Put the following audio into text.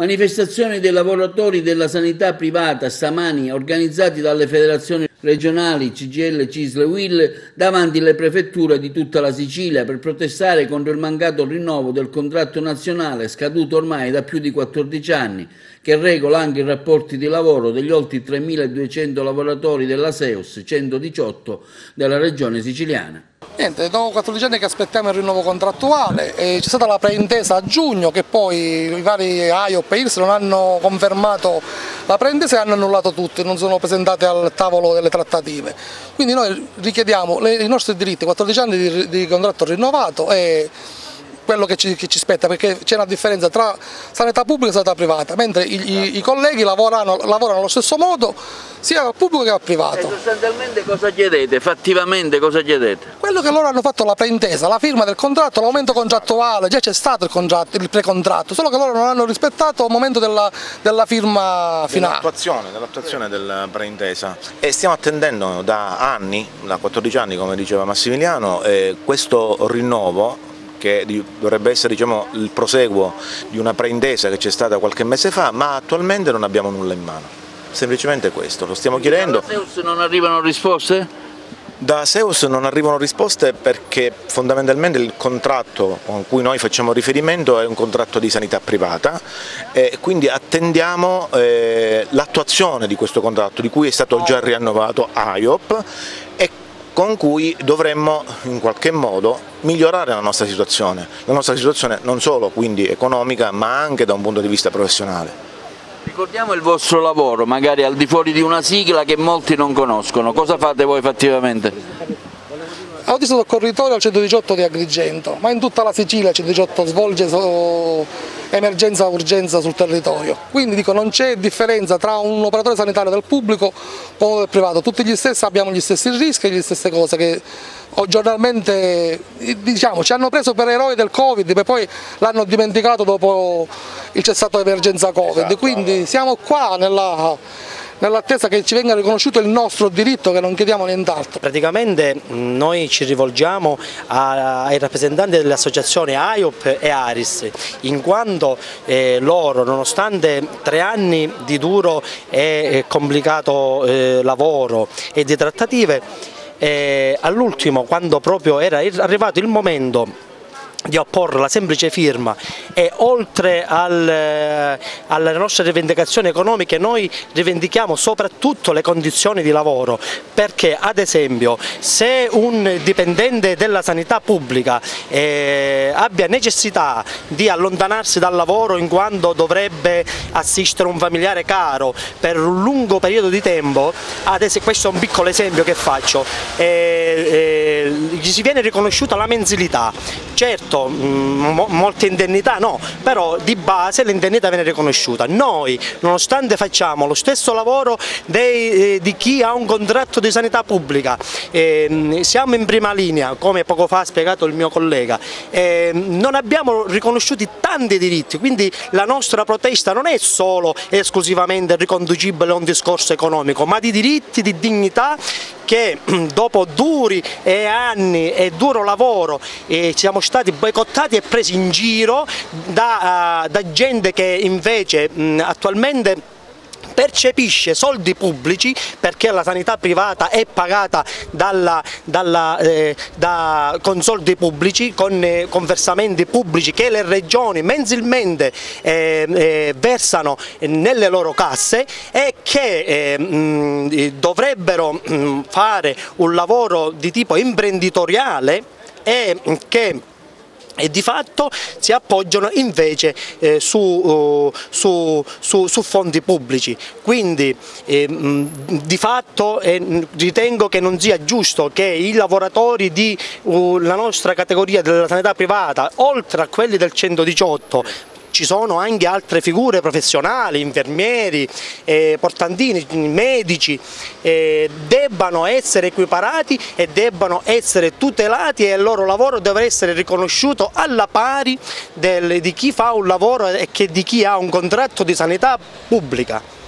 Manifestazioni dei lavoratori della sanità privata stamani organizzati dalle federazioni regionali CGL, Cisle Will davanti alle prefetture di tutta la Sicilia per protestare contro il mancato rinnovo del contratto nazionale scaduto ormai da più di 14 anni che regola anche i rapporti di lavoro degli oltre 3.200 lavoratori della SEUS 118 della regione siciliana. Niente, dopo 14 anni che aspettiamo il rinnovo contrattuale, c'è stata la preintesa a giugno che poi i vari AIOP e IRS non hanno confermato la preintesa e hanno annullato tutti, non sono presentate al tavolo delle trattative. Quindi noi richiediamo i nostri diritti, 14 anni di, di contratto rinnovato e quello che ci, che ci spetta, perché c'è una differenza tra sanità pubblica e sanità privata, mentre i, i, i colleghi lavorano, lavorano, allo stesso modo sia al pubblico che al privato. E sostanzialmente cosa chiedete? Fattivamente cosa chiedete? Quello che loro hanno fatto la preintesa, la firma del contratto, l'aumento contrattuale, già c'è stato il, contratto, il precontratto, solo che loro non hanno rispettato il momento della, della firma finale. Dell'attuazione, dell della preintesa e stiamo attendendo da anni, da 14 anni come diceva Massimiliano, eh, questo rinnovo che dovrebbe essere diciamo, il proseguo di una preintesa che c'è stata qualche mese fa, ma attualmente non abbiamo nulla in mano. Semplicemente questo, lo stiamo chiedendo. Da Seus non arrivano risposte? Da Seus non arrivano risposte perché fondamentalmente il contratto con cui noi facciamo riferimento è un contratto di sanità privata e quindi attendiamo eh, l'attuazione di questo contratto di cui è stato già rinnovato AIOP con cui dovremmo in qualche modo migliorare la nostra situazione, la nostra situazione non solo quindi economica ma anche da un punto di vista professionale. Ricordiamo il vostro lavoro, magari al di fuori di una sigla che molti non conoscono, cosa fate voi fattivamente? Autista soccorritore al 118 di Agrigento, ma in tutta la Sicilia il 118 svolge emergenza urgenza sul territorio. Quindi dico non c'è differenza tra un operatore sanitario del pubblico o del privato, tutti gli stessi abbiamo gli stessi rischi e le stesse cose che giornalmente diciamo, ci hanno preso per eroi del Covid e poi l'hanno dimenticato dopo il cessato emergenza Covid. Esatto. Quindi siamo qua nella nell'attesa che ci venga riconosciuto il nostro diritto che non chiediamo nient'altro. Praticamente noi ci rivolgiamo ai rappresentanti delle associazioni AIOP e ARIS in quanto eh, loro nonostante tre anni di duro e complicato eh, lavoro e di trattative eh, all'ultimo quando proprio era arrivato il momento di apporre la semplice firma e oltre al, eh, alle nostre rivendicazioni economiche noi rivendichiamo soprattutto le condizioni di lavoro. Perché ad esempio se un dipendente della sanità pubblica eh, abbia necessità di allontanarsi dal lavoro in quanto dovrebbe assistere un familiare caro per un lungo periodo di tempo, ad esempio, questo è un piccolo esempio che faccio, eh, eh, gli si viene riconosciuta la mensilità, certo certo mh, molte indennità no, però di base l'indennità viene riconosciuta. Noi nonostante facciamo lo stesso lavoro dei, eh, di chi ha un contratto di sanità pubblica, eh, siamo in prima linea come poco fa ha spiegato il mio collega, eh, non abbiamo riconosciuti tanti diritti, quindi la nostra protesta non è solo esclusivamente riconducibile a un discorso economico, ma di diritti, di dignità che dopo duri anni e duro lavoro eh, siamo stati boicottati e presi in giro da, uh, da gente che invece attualmente percepisce soldi pubblici perché la sanità privata è pagata dalla, dalla, eh, da, con soldi pubblici, con, eh, con, versamenti pubblici che le regioni mensilmente eh, eh versano nelle loro casse e che eh, mh, dovrebbero mh, fare un lavoro di tipo imprenditoriale e che e di fatto si appoggiano invece eh, su, uh, su, su, su, fondi pubblici. Quindi eh, di fatto eh, ritengo che non sia giusto che i lavoratori della uh, nostra categoria della sanità privata, oltre a quelli del 118, ci sono anche altre figure professionali, infermieri, eh, portantini, medici, eh, debbano essere equiparati e debbano essere tutelati e il loro lavoro deve essere riconosciuto alla pari del, di chi fa un lavoro e di chi ha un contratto di sanità pubblica.